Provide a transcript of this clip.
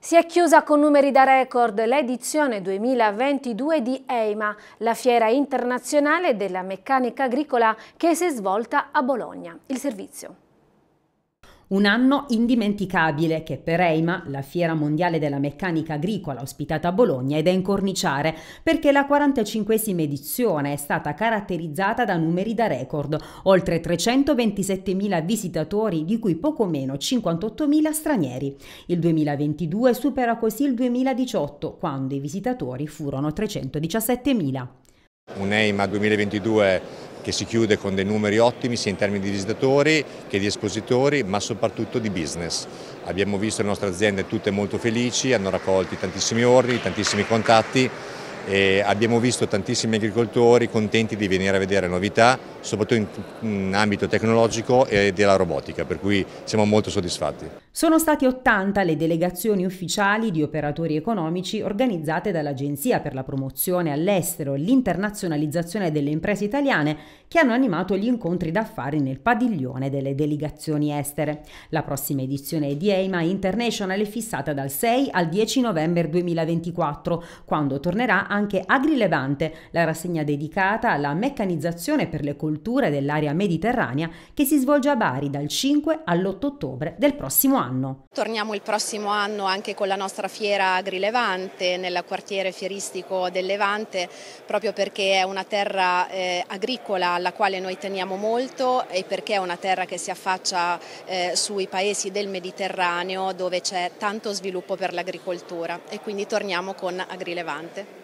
Si è chiusa con numeri da record l'edizione 2022 di EIMA, la fiera internazionale della meccanica agricola che si è svolta a Bologna. Il servizio. Un anno indimenticabile che per EIMA, la fiera mondiale della meccanica agricola ospitata a Bologna, è da incorniciare perché la 45esima edizione è stata caratterizzata da numeri da record, oltre 327.000 visitatori di cui poco meno 58.000 stranieri. Il 2022 supera così il 2018 quando i visitatori furono 317.000. Un EIMA 2022 che si chiude con dei numeri ottimi sia in termini di visitatori che di espositori, ma soprattutto di business. Abbiamo visto le nostre aziende tutte molto felici, hanno raccolto tantissimi ordini, tantissimi contatti e abbiamo visto tantissimi agricoltori contenti di venire a vedere novità, soprattutto in, ambito tecnologico e della robotica, per cui siamo molto soddisfatti. Sono stati 80 le delegazioni ufficiali di operatori economici organizzate dall'Agenzia per la promozione all'estero e l'internazionalizzazione delle imprese italiane che hanno animato gli incontri d'affari nel padiglione delle delegazioni estere. La prossima edizione di EIMA International è fissata dal 6 al 10 novembre 2024, quando tornerà anche AgriLevante, la rassegna dedicata alla meccanizzazione per le colture dell'area mediterranea che si svolge a Bari dal 5 all'8 ottobre del prossimo anno. Torniamo il prossimo anno anche con la nostra fiera AgriLevante nel quartiere fieristico del Levante proprio perché è una terra eh, agricola alla quale noi teniamo molto e perché è una terra che si affaccia eh, sui paesi del Mediterraneo dove c'è tanto sviluppo per l'agricoltura e quindi torniamo con AgriLevante.